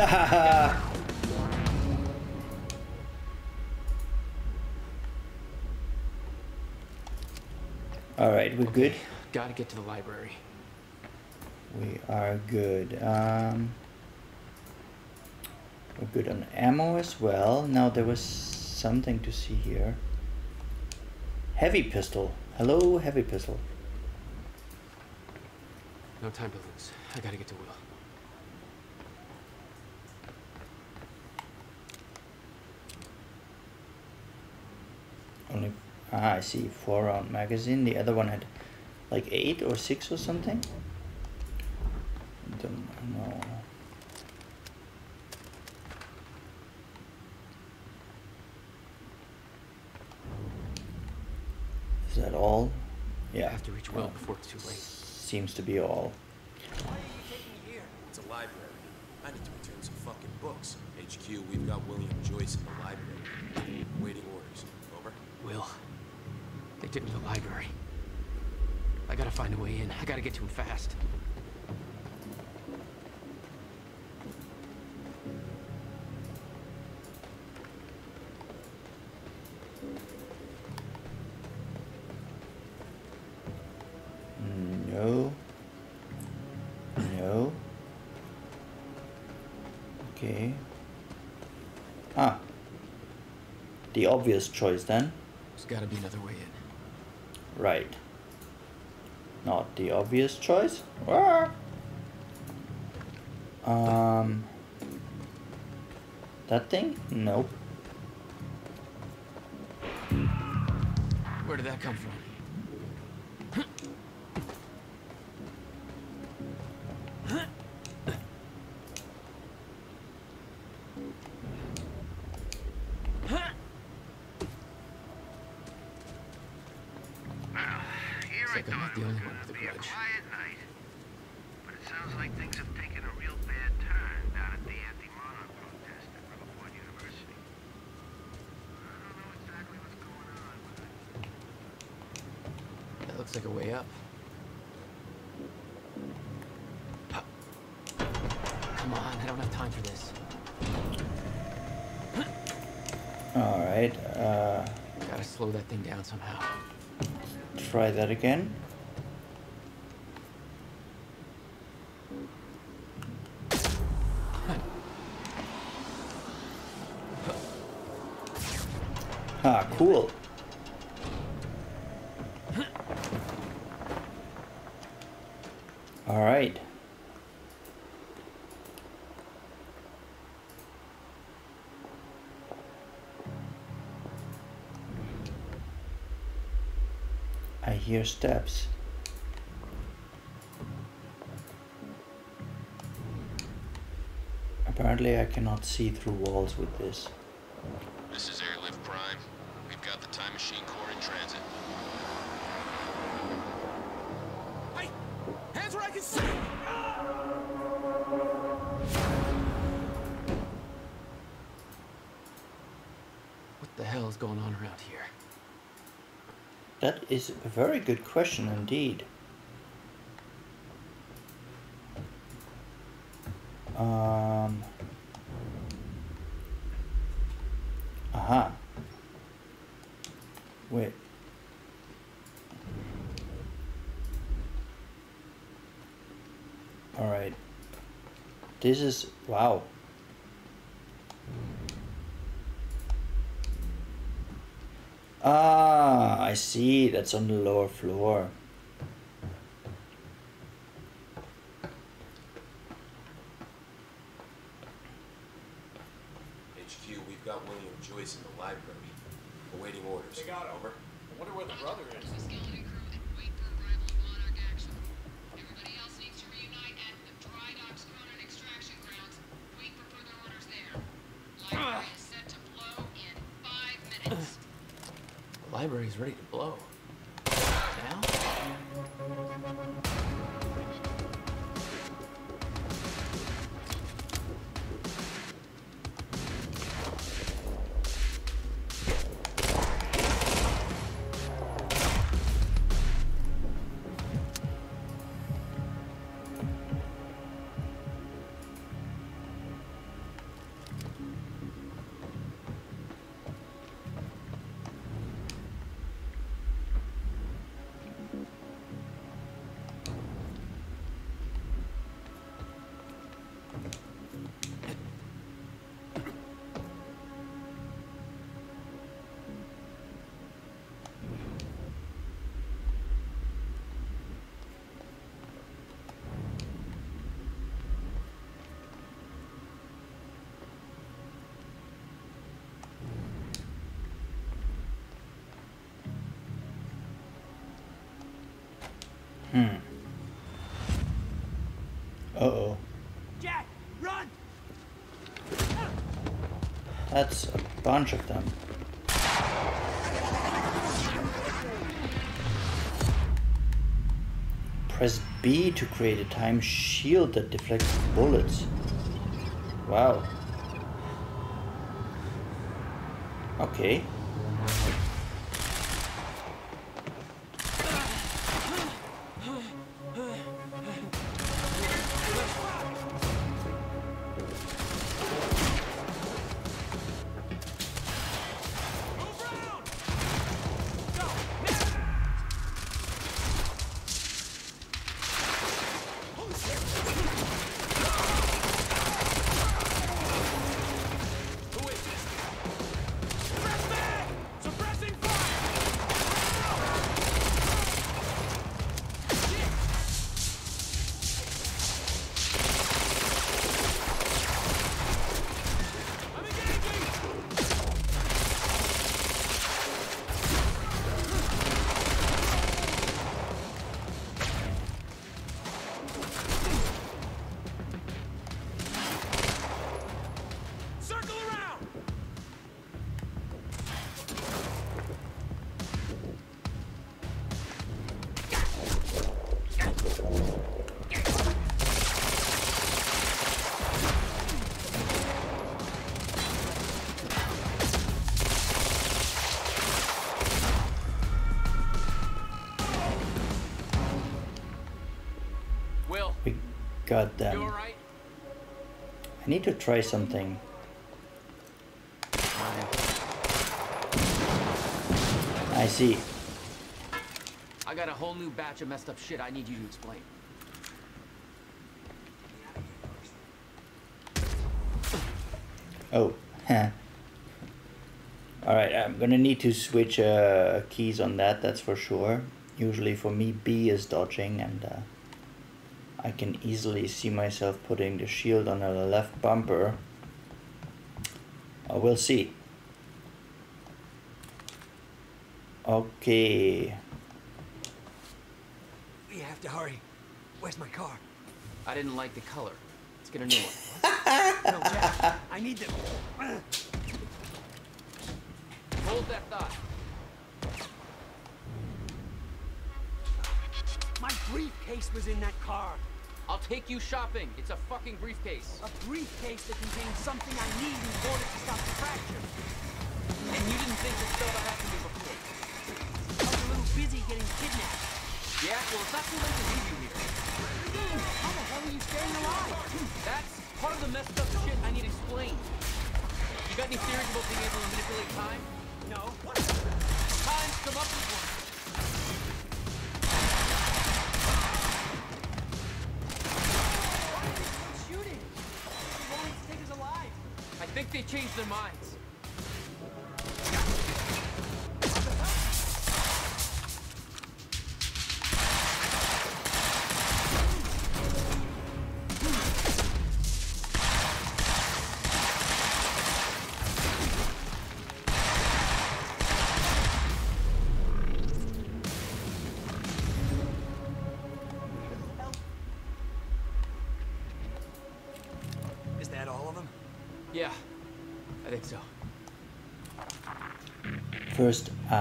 Alright, we're good. Gotta get to the library. We are good. Um, we're good on ammo as well. Now there was something to see here. Heavy pistol. Hello, heavy pistol. No time to lose. I gotta get to Will. Only, ah, I see. Four round magazine. The other one had like eight or six or something. Don't know. Is that all? Yeah. I have to reach Will well, before it's too late. Seems to be all. Why are you taking me here? It's a library. I need to return some fucking books. HQ, we've got William Joyce in the library. Waiting orders. Over? Will. Took me to the library. I gotta find a way in. I gotta get to him fast. No. No. Okay. Ah. The obvious choice then. There's gotta be another way in. Right. Not the obvious choice. Ah. Um. That thing? Nope. Where did that come from? Not the only one with a be grudge. quiet night. But it sounds like things have taken a real bad turn down at the anti-monarch protest at Riverport University. I don't know exactly what's going on, but That looks like a way up. Come on, I don't have time for this. Alright. Uh, Gotta slow that thing down somehow. try that again. Ah, cool. All right. I hear steps. Apparently I cannot see through walls with this. This is That is a very good question indeed. Um. Aha. Wait. All right. This is wow. Ah, I see. That's on the lower floor. HQ, we've got William Joyce in the library. Awaiting orders. They got. Over. I wonder where the brother is. Everybody else needs to Hmm. Uh oh. Jack, run! That's a bunch of them. Press B to create a time shield that deflects bullets. Wow. Okay. You them. alright? I need to try something. I see. I got a whole new batch of messed up shit I need you to explain. Oh. Huh. Alright, I'm gonna need to switch uh, keys on that, that's for sure. Usually for me B is dodging and uh, I can easily see myself putting the shield on the left bumper. Uh, we'll see. Okay. We have to hurry. Where's my car? I didn't like the color. Let's get a new one. No, Jack. I need to. Hold that thought. My briefcase was in that car. I'll take you shopping. It's a fucking briefcase. A briefcase that contains something I need in order to stop the fracture. And you didn't think this stuff happened to me before. I was a little busy getting kidnapped. Yeah, well, it's not too late to leave you here. How the hell are you staying alive? That's part of the messed up shit I need explained. You got any theories about being able to manipulate time? No. Time's come up with one. Think they changed their minds.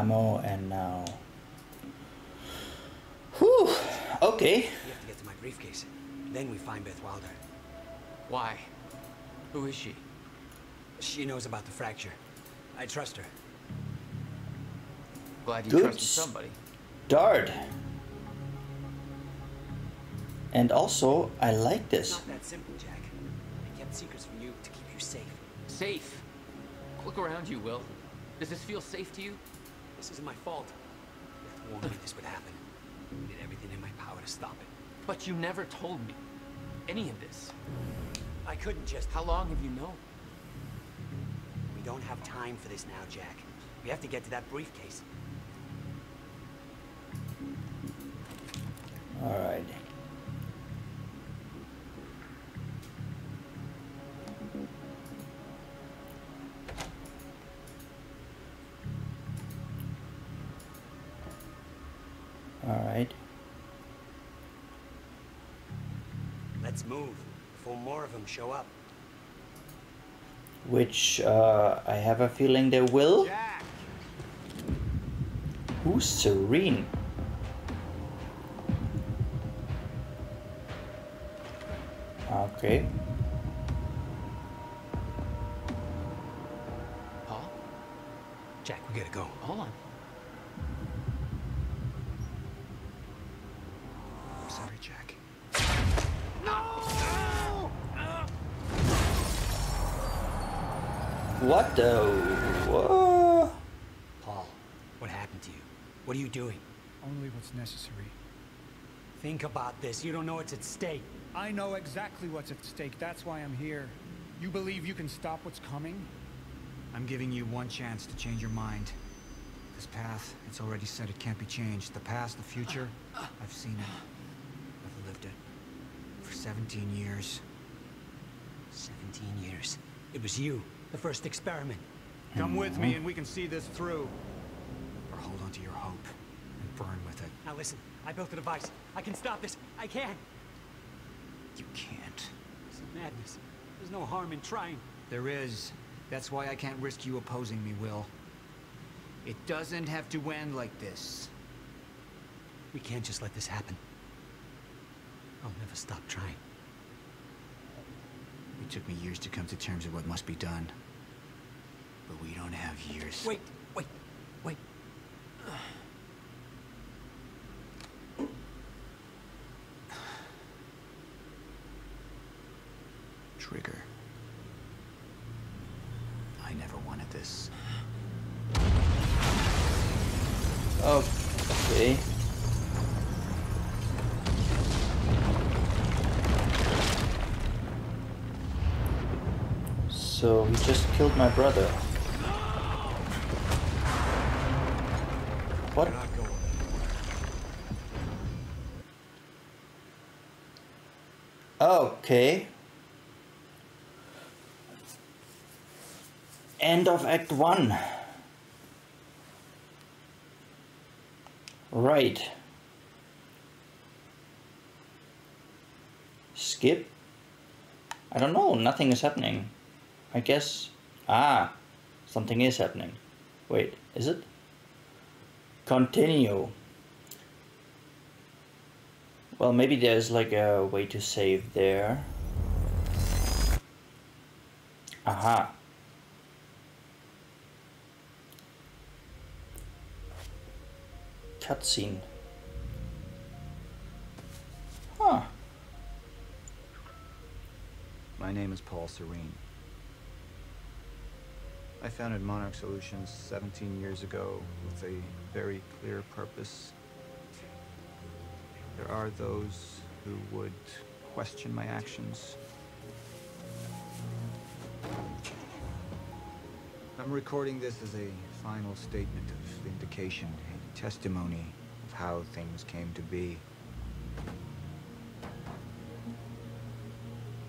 Ammo and now. Whew. Okay. We have to get to my briefcase. Then we find Beth Wilder. Why? Who is she? She knows about the fracture. I trust her. Glad you Good trusted somebody. Dard. And also, I like It's this. not that simple, Jack. I kept secrets from you to keep you safe. Safe. Look around you, Will. Does this feel safe to you? This isn't my fault. Beth warned me this would happen. I did everything in my power to stop it. But you never told me any of this. I couldn't just. How long have you known? We don't have time for this now, Jack. We have to get to that briefcase. Alright. Alright. move before more of them show up. Which uh, I have a feeling they will. Jack. Who's Serene? Okay. Paul? Jack, we gotta go. Hold on. What the? Whoa. Paul, what happened to you? What are you doing? Only what's necessary. Think about this. You don't know what's at stake. I know exactly what's at stake. That's why I'm here. You believe you can stop what's coming? I'm giving you one chance to change your mind. This path, it's already said it can't be changed. The past, the future, I've seen it. I've lived it. For 17 years. 17 years. It was you, the first experiment. Come with me mm-hmm. and we can see this through. Or hold on to your hope and burn with it. Now listen, I built a device. I can stop this. I can. You can't. It's madness. There's no harm in trying. There is. That's why I can't risk you opposing me, Will. It doesn't have to end like this. We can't just let this happen. I'll never stop trying. It took me years to come to terms with what must be done. But we don't have years. Wait, wait, wait. Trigger. I never wanted this. Okay. Killed my brother. What? Okay. End of Act 1. Right. Skip? I don't know, nothing is happening. I guess... Ah, something is happening. Wait, is it? Continue. Well, maybe there's like a way to save there. Aha. Cutscene. Huh. My name is Paul Serene. I founded Monarch Solutions 17 years ago with a very clear purpose. There are those who would question my actions. I'm recording this as a final statement of vindication, a testimony of how things came to be.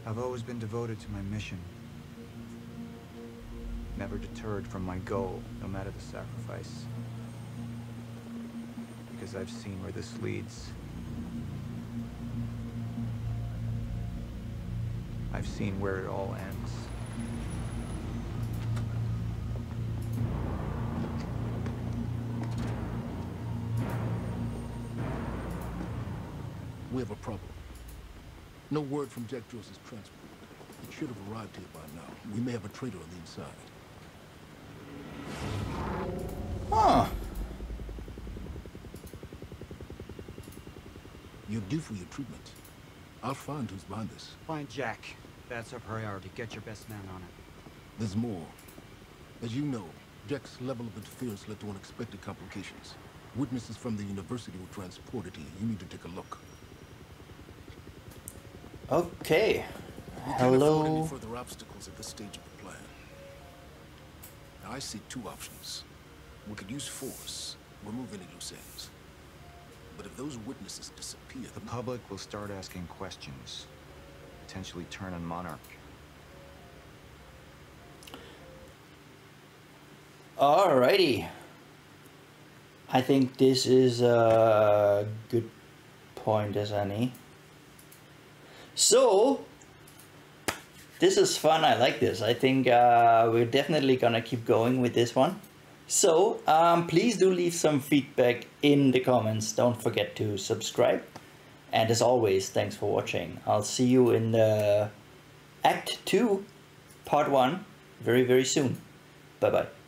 I've always been devoted to my mission. Never deterred from my goal, no matter the sacrifice. Because I've seen where this leads. I've seen where it all ends. We have a problem. No word from Jack Joyce's transport. It should have arrived here by now. We may have a traitor on the inside. Due for your treatment. I'll find who's behind this. Find Jack. That's our priority. Get your best man on it. There's more. As you know, Jack's level of interference led to unexpected complications. Witnesses from the university were transported here. You need to take a look. Okay. We can't any further obstacles at this stage of the plan. Now, I see two options. We could use force, remove any loose ends. But if those witnesses disappear, The public will start asking questions. Potentially turn on Monarch. Alrighty. I think this is a good point as any. So, this is fun. I like this. I think uh, we're definitely gonna keep going with this one. So, um, please do leave some feedback in the comments. Don't forget to subscribe. And as always, thanks for watching. I'll see you in the Act 2, Part 1, very, very soon. Bye bye.